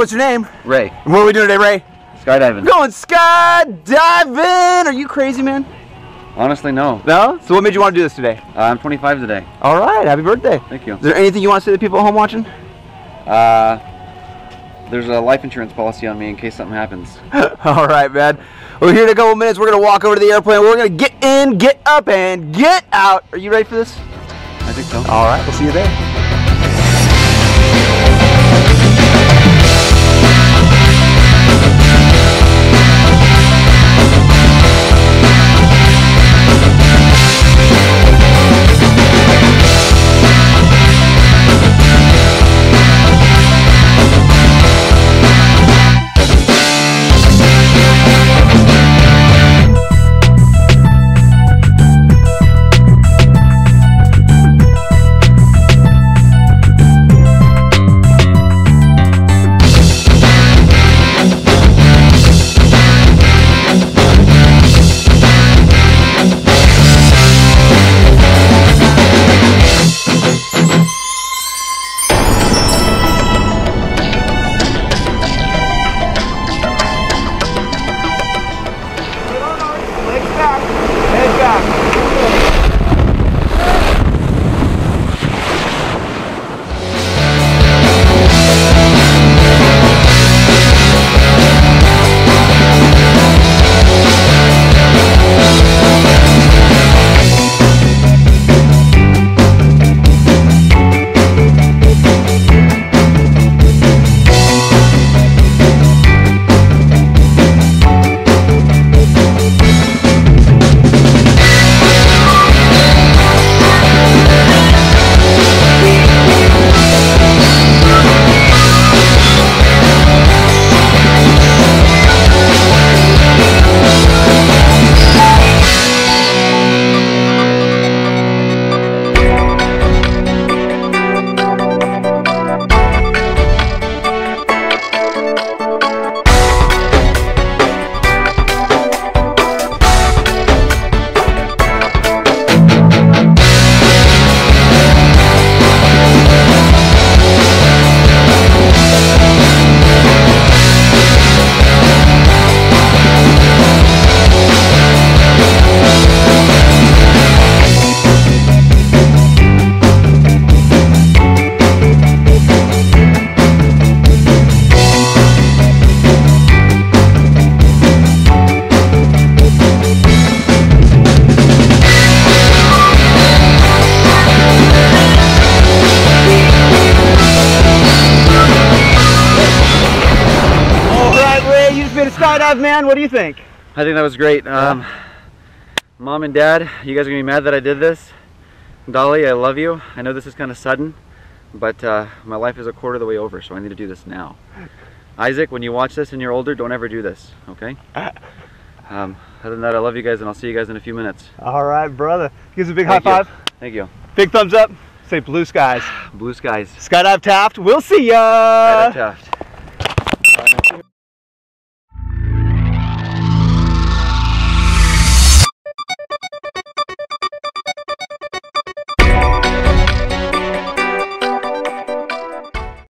what's your name? Ray. And what are we doing today, Ray? Skydiving. Going skydiving! Are you crazy, man? Honestly, no. No? So what made you want to do this today? Uh, I'm 25 today. All right, happy birthday. Thank you. Is there anything you want to say to the people at home watching? Uh, there's a life insurance policy on me in case something happens. All right, man. We're here in a couple minutes. We're going to walk over to the airplane. We're going to get in, get up, and get out. Are you ready for this? I think so. All right, we'll see you there. Skydive, man. What do you think? I think that was great. Um, Mom and Dad, you guys are gonna be mad that I did this. Dolly, I love you. I know this is kind of sudden, but uh, my life is a quarter of the way over, so I need to do this now. Isaac, when you watch this and you're older, don't ever do this, okay? Um, other than that, I love you guys, and I'll see you guys in a few minutes. All right, brother. Give us a big Thank high you. five. Thank you. Big thumbs up. Say blue skies. Blue skies. Skydive Taft. We'll see ya. Up Taft.